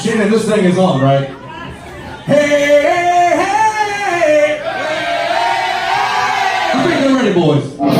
Shannon, this thing is on, right? Hey, hey, hey! I think they're ready, boys.